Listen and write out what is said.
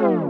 Oh.